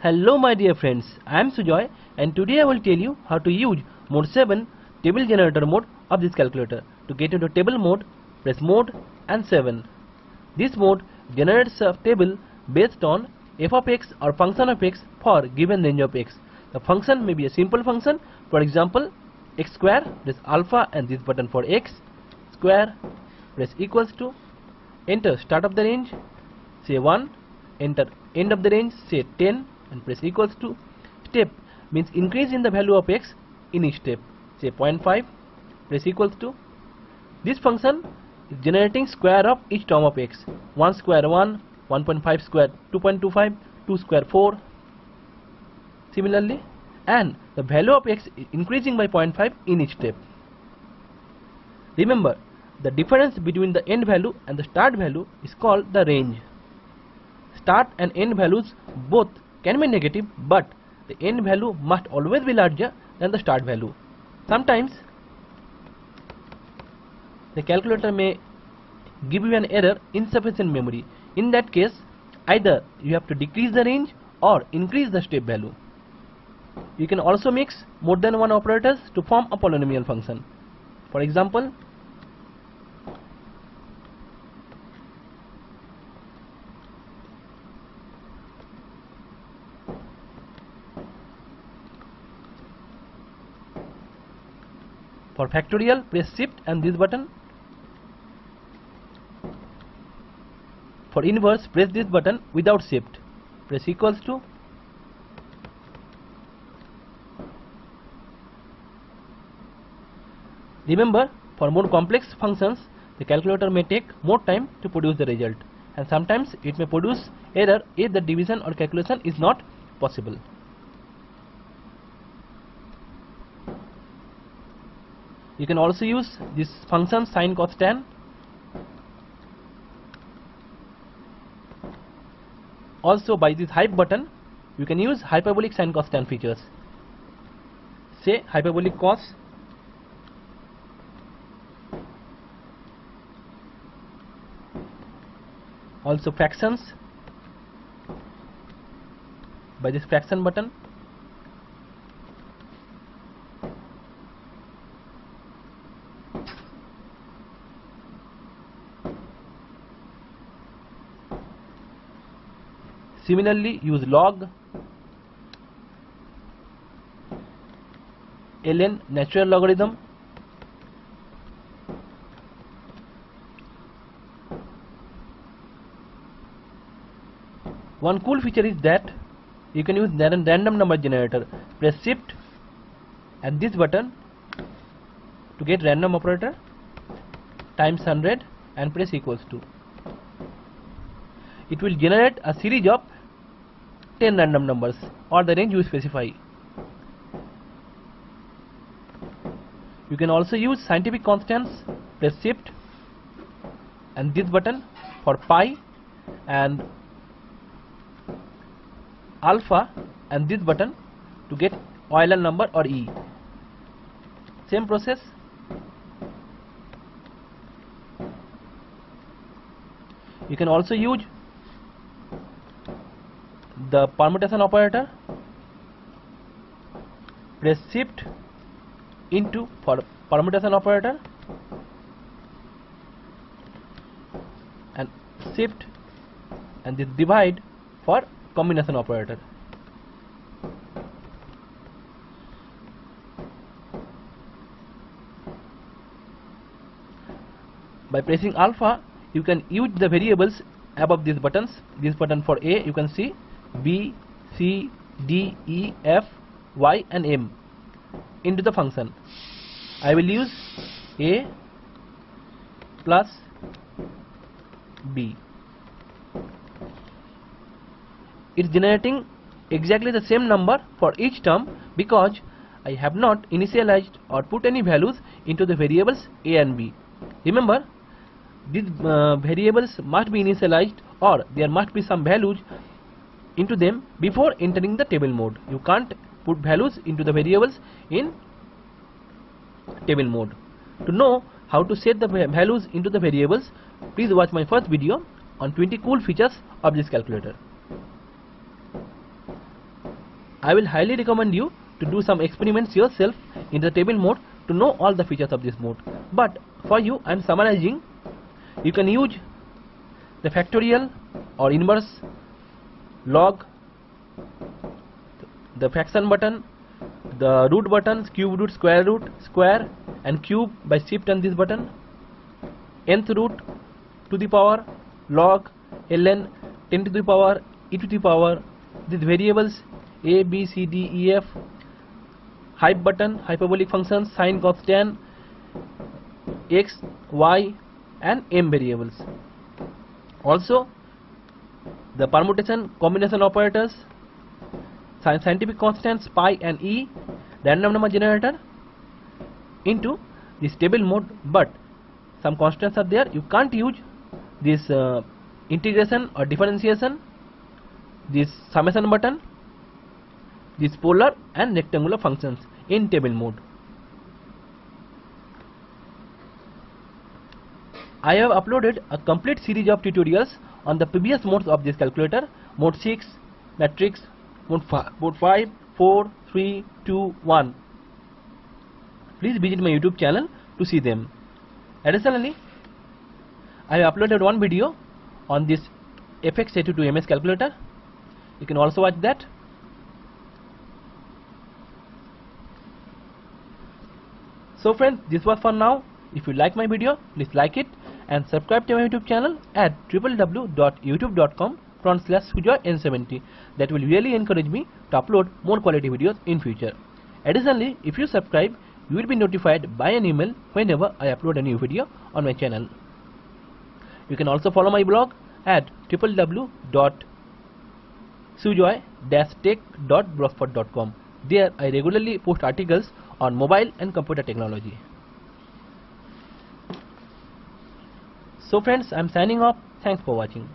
Hello my dear friends, I am Sujoy and today I will tell you how to use mode 7 table generator mode of this calculator. To get into table mode, press mode and 7. This mode generates a table based on f of x or function of x for given range of x. The function may be a simple function, for example x square, press alpha and this button for x square, press equals to, enter start of the range, say 1, enter end of the range, say 10 and press equals to, step means increase in the value of x in each step, say 0.5, press equals to, this function is generating square of each term of x, 1 square 1, 1.5 square 2.25, 2 square 4, similarly and the value of x increasing by 0.5 in each step. Remember the difference between the end value and the start value is called the range. Start and end values both can be negative but the end value must always be larger than the start value. Sometimes the calculator may give you an error insufficient memory. In that case either you have to decrease the range or increase the step value. You can also mix more than one operators to form a polynomial function. For example, For factorial, press shift and this button. For inverse, press this button without shift. Press equals to. Remember, for more complex functions, the calculator may take more time to produce the result and sometimes it may produce error if the division or calculation is not possible. You can also use this function sine cos tan. Also by this hype button, you can use hyperbolic sine cos tan features. Say hyperbolic cos also fractions by this fraction button Similarly, use log ln natural logarithm One cool feature is that you can use random number generator. Press shift and this button to get random operator times 100 and press equals to. It will generate a series of 10 random numbers or the range you specify. You can also use scientific constants, press shift and this button for pi and alpha and this button to get Euler number or E. Same process. You can also use the permutation operator press shift into for permutation operator and shift and this divide for combination operator. By pressing alpha you can use the variables above these buttons. This button for a you can see B, C, D, E, F, Y and M into the function. I will use A plus B. It's generating exactly the same number for each term because I have not initialized or put any values into the variables A and B. Remember, these uh, variables must be initialized or there must be some values into them before entering the table mode. You can't put values into the variables in table mode. To know how to set the values into the variables, please watch my first video on 20 cool features of this calculator. I will highly recommend you to do some experiments yourself in the table mode to know all the features of this mode. But for you I am summarizing you can use the factorial or inverse log the fraction button the root button cube root square root square and cube by shift and this button. Nth root to the power log ln 10 to the power e to the power. These variables a b c d e f hype button hyperbolic functions sine cos tan x y and m variables. Also the permutation combination operators scientific constants pi and e random number generator into this table mode. But some constants are there. You can't use this uh, integration or differentiation this summation button this polar and rectangular functions in table mode. I have uploaded a complete series of tutorials on the previous modes of this calculator mode 6 matrix mode, mode 5 4 3 2 1 please visit my youtube channel to see them. Additionally I have uploaded one video on this FX82 MS calculator. You can also watch that. So friends this was for now. If you like my video please like it and subscribe to my youtube channel at www.youtube.com front slash n70 that will really encourage me to upload more quality videos in future. Additionally if you subscribe you will be notified by an email whenever I upload a new video on my channel. You can also follow my blog at www.sujoy-tech.blogspot.com there I regularly post articles on mobile and computer technology So friends, I'm signing off. Thanks for watching.